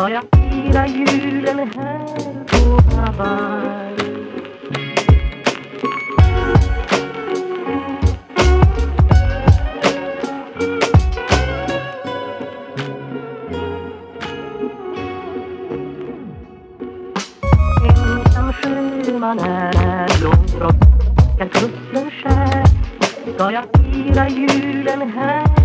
Ska jag fira julen här på Hawaii Ensam sjöman är här långt från svenska kusten skär ska jag fira julen här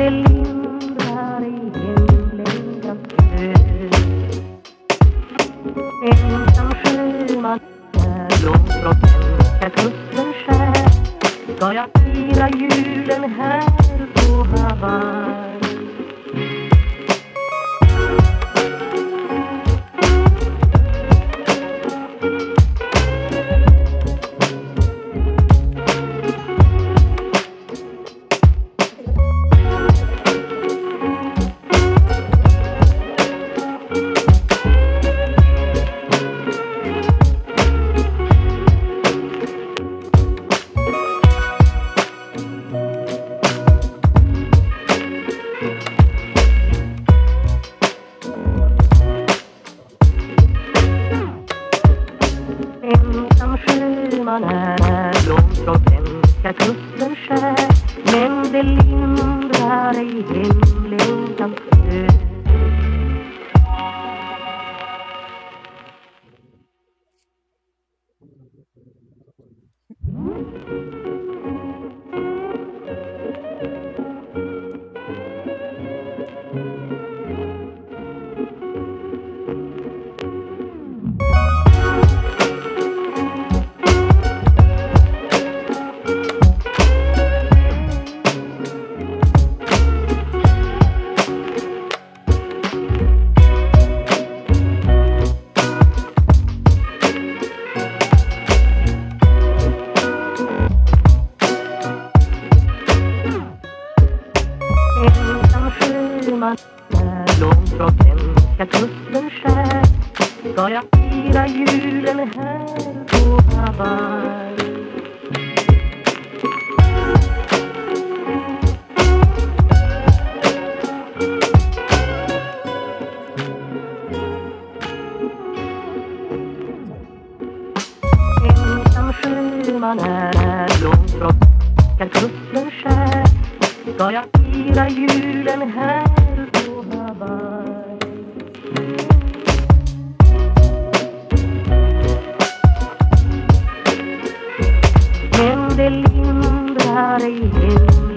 Men från svenska kusten skär Men det lindrar ej hemlängtans död sjöman långt från svenska kusten skär ska jag fira julen här på Hawaii Ensam sjöman är långt från svenska kusten skär ska jag fira julen här? Lindrar